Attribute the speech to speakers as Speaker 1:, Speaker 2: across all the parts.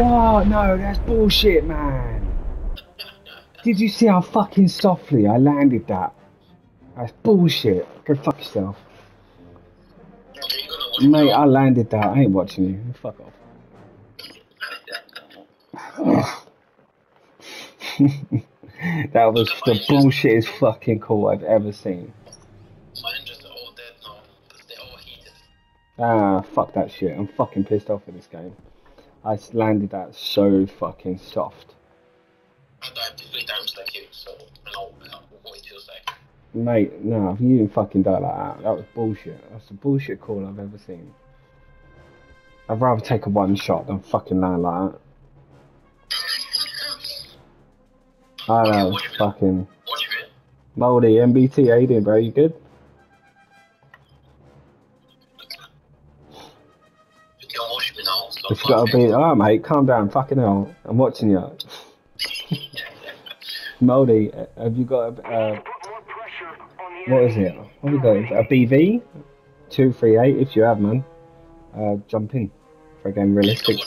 Speaker 1: What? No, that's bullshit, man. Did you see how fucking softly I landed that? That's bullshit. Go fuck yourself. Mate, I landed that. I ain't watching you. Fuck off. that was the bullshitest fucking call I've ever seen. Ah, fuck that shit. I'm fucking pissed off with this game. I landed that so fucking soft.
Speaker 2: I died three times like you, so I know what it feels like.
Speaker 1: Mate, no, you didn't fucking die like that. That was bullshit. That's the bullshit call I've ever seen. I'd rather take a one shot than fucking land like that. I know, fucking
Speaker 2: Watch it.
Speaker 1: moldy MBT. How you doing, bro? You good?
Speaker 2: Me now. So
Speaker 1: It's gotta be. Alright, mate, calm down. Fucking hell. I'm watching you. Moldy, have you got a. Uh, what is it? What have you got? A BV? 238 if you have, man. Uh, jump in for a game realistic.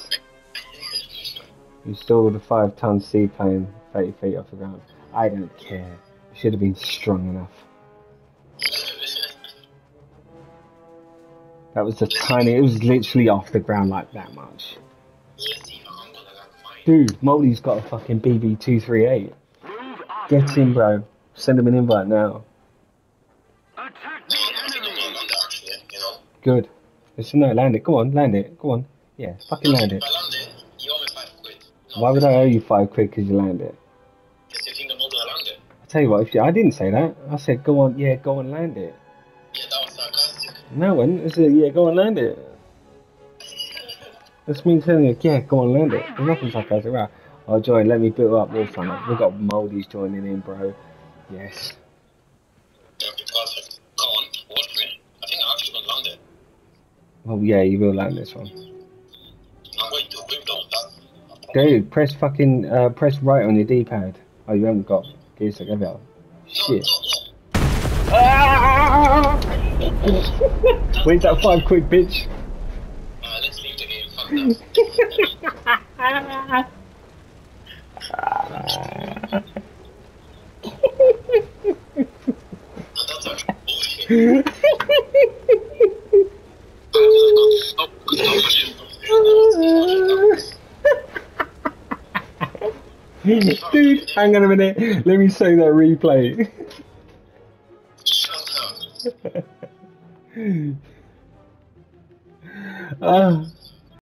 Speaker 1: You stalled a 5 ton seaplane 30 feet off the ground. I don't care. You should have been strong enough. That was a tiny. It was literally off the ground like that much. Dude, Moldy's got a fucking BV 238. Get in, bro. Send him an invite now. Good. Listen, no, land it. Come on, land it. Come on. Yeah, fucking land it. Why would I owe you five quid because you land it. I tell you what, if you, I didn't say that. I said, go on, yeah, go and land it. No one. I said, yeah, go and land it. That's me telling you, yeah, go on, land it. There's nothing sarcastic about. Oh, join, let me build up more fun. We've got Moldy's joining in, bro. Yes.
Speaker 2: It.
Speaker 1: Oh, yeah, you will land this one.
Speaker 2: To.
Speaker 1: Dude, press fucking, uh, press right on your D-pad. Oh, you haven't got. Us a give out. Shit.
Speaker 2: No,
Speaker 1: Where's that five quid, bitch?
Speaker 2: Uh, let's leave the game. Fuck that.
Speaker 1: Dude, hang on a minute. Let me show that replay.
Speaker 2: Shut up.
Speaker 1: Ah,